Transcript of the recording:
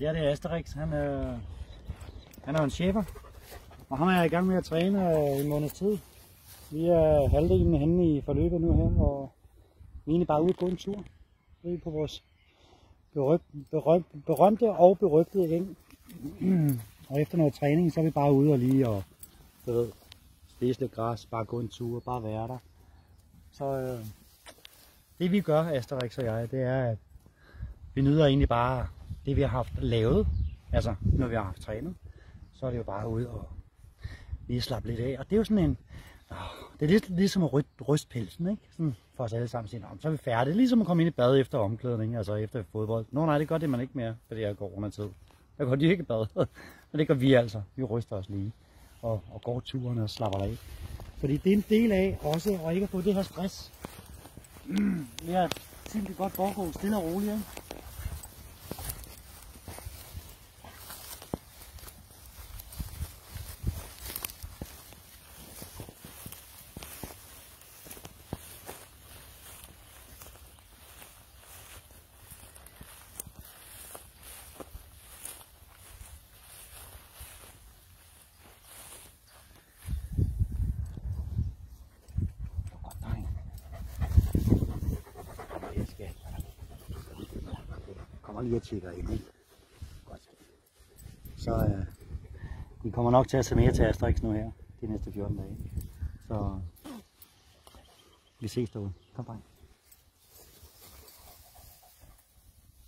Ja, det er Asterix. Han er, han er en chefer. Og ham er jeg i gang med at træne øh, en måneds tid. Vi er halvdelen henne i forløbet nu her, og vi er egentlig bare ude på en tur. Ude på vores berøm, berøm, berømte og berygtede ring. og efter noget træning, så er vi bare ude og lige og du ved, spise lidt græs, bare gå en tur, bare være der. Så øh, det vi gør, Asterix og jeg, det er, at vi nyder egentlig bare det, vi har haft lavet. Altså, når vi har haft trænet, så er det jo bare ude og lige slappe lidt af. Og det er jo sådan en, åh, det er lidt ligesom at ryste, ryste pelsen, ikke? Sådan for os alle sammen sige, så er vi færdige. Det er ligesom at komme ind i bad efter omklædning, altså efter fodbold. Nå nej, det gør det man ikke mere, fordi jeg går under tid. Jeg går de ikke i bad. Men det gør vi altså. Vi ryster os lige og, og går turen og slapper af. Fordi det er en del af også at ikke at få det her stress. Det er simpelthen godt foregå stille og roligt. Ikke? Kommer lige og tjekker ind. Ikke? Godt. Så øh, vi kommer nok til at se mere til Asterix nu her, de næste 14 dage. Så vi ses derude. Kom bare.